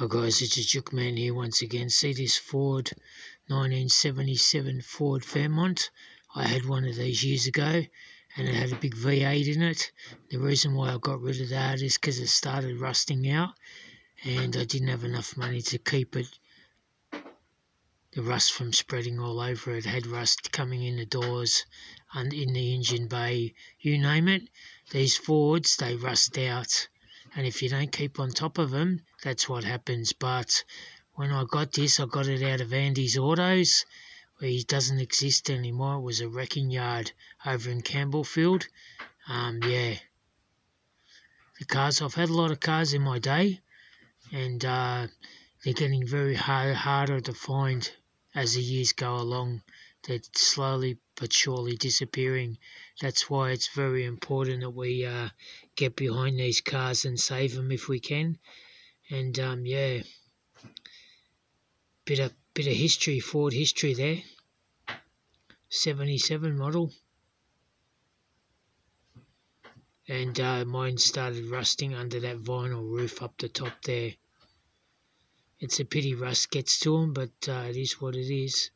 Hi guys, it's a Chook Man here once again. See this Ford 1977 Ford Fairmont? I had one of these years ago and it had a big V8 in it. The reason why I got rid of that is because it started rusting out and I didn't have enough money to keep it the rust from spreading all over it had rust coming in the doors and in the engine bay you name it these fords they rust out and if you don't keep on top of them, that's what happens. But when I got this, I got it out of Andy's Autos, where he doesn't exist anymore. It was a wrecking yard over in Campbellfield. Um, yeah, the cars. I've had a lot of cars in my day, and uh, they're getting very hard, harder to find as the years go along. They're slowly but surely disappearing. That's why it's very important that we uh, get behind these cars and save them if we can. And um, yeah, bit of bit of history, Ford history there. 77 model. And uh, mine started rusting under that vinyl roof up the top there. It's a pity rust gets to them, but uh, it is what it is.